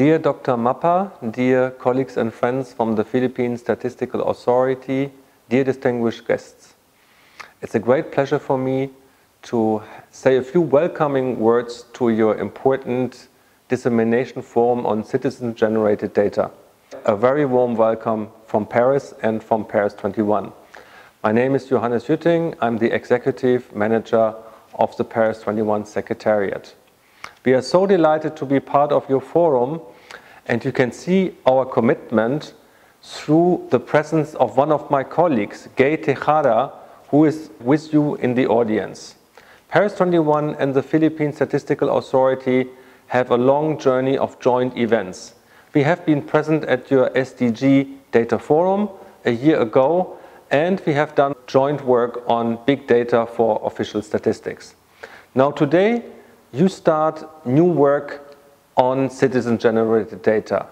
Dear Dr. Mapa, dear colleagues and friends from the Philippine Statistical Authority, dear distinguished guests. It's a great pleasure for me to say a few welcoming words to your important dissemination forum on citizen-generated data. A very warm welcome from Paris and from Paris 21. My name is Johannes Jütting. I'm the Executive Manager of the Paris 21 Secretariat. We are so delighted to be part of your forum and you can see our commitment through the presence of one of my colleagues, Gay Tejada, who is with you in the audience. Paris 21 and the Philippine Statistical Authority have a long journey of joint events. We have been present at your SDG Data Forum a year ago and we have done joint work on big data for official statistics. Now today you start new work on citizen-generated data.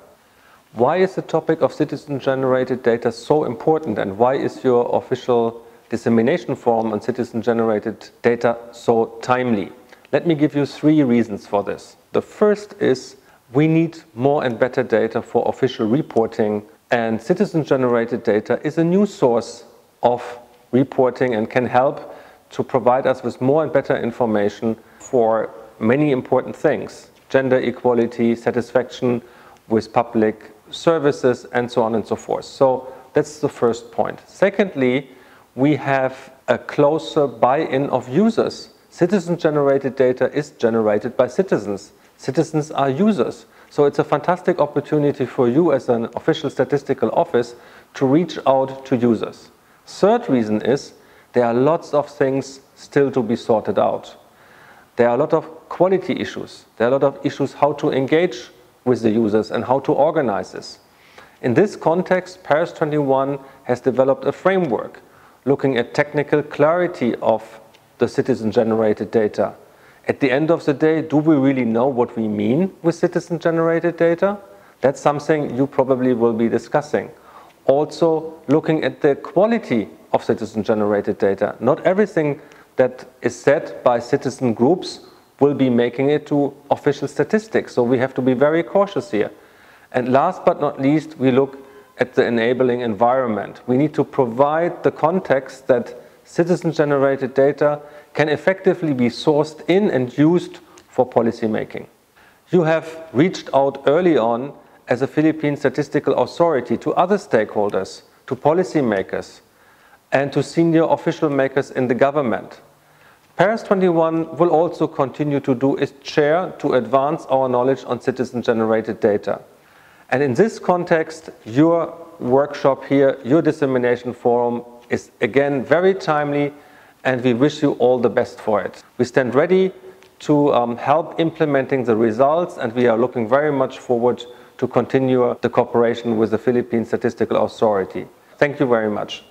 Why is the topic of citizen-generated data so important and why is your official dissemination form on citizen-generated data so timely? Let me give you three reasons for this. The first is we need more and better data for official reporting and citizen-generated data is a new source of reporting and can help to provide us with more and better information for many important things. Gender equality, satisfaction with public services, and so on and so forth. So that's the first point. Secondly, we have a closer buy-in of users. Citizen-generated data is generated by citizens. Citizens are users. So it's a fantastic opportunity for you as an official statistical office to reach out to users. Third reason is there are lots of things still to be sorted out. There are a lot of quality issues. There are a lot of issues how to engage with the users and how to organize this. In this context, Paris 21 has developed a framework looking at technical clarity of the citizen-generated data. At the end of the day, do we really know what we mean with citizen-generated data? That's something you probably will be discussing. Also, looking at the quality of citizen-generated data. Not everything that is said by citizen groups will be making it to official statistics. So we have to be very cautious here. And last but not least, we look at the enabling environment. We need to provide the context that citizen-generated data can effectively be sourced in and used for policy making. You have reached out early on as a Philippine Statistical Authority to other stakeholders, to policymakers, and to senior official makers in the government. Paris 21 will also continue to do its share to advance our knowledge on citizen-generated data. And in this context, your workshop here, your dissemination forum is again very timely and we wish you all the best for it. We stand ready to um, help implementing the results and we are looking very much forward to continue the cooperation with the Philippine Statistical Authority. Thank you very much.